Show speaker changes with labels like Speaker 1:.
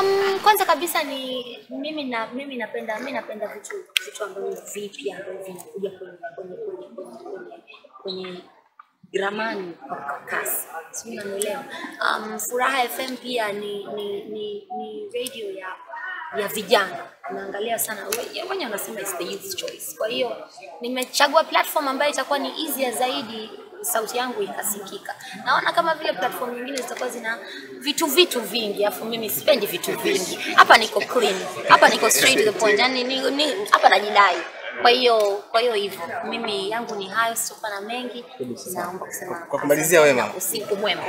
Speaker 1: Um, kwanza kabisa ni mimi na mimi napenda mimi napenda vitu vitu ambavyo vipya ambavyo vinakuja kwenye kwenye kwenye kwenye kwenye, ramani kwa kasi, sio unanielewa? Um, Furaha FM pia ni ni ni, ni radio ya ya vijana naangalia sana we- wenye wanasema is the youth choice. Kwa hiyo nimechagua platform ambayo itakuwa ni easier zaidi sauti yangu ikasikika. Naona kama vile platform nyingine zitakuwa zina vitu vitu vingi, afu mimi sipendi vitu vingi. Hapa niko clean, hapa niko straight to the point, yani ni, ni, hapa najidai. Kwa hiyo kwa hiyo hivyo mimi yangu ni hayo, sitokuwa na mengi. Naomba kusema
Speaker 2: Kwa kumalizia, Wema.
Speaker 1: usiku mwema.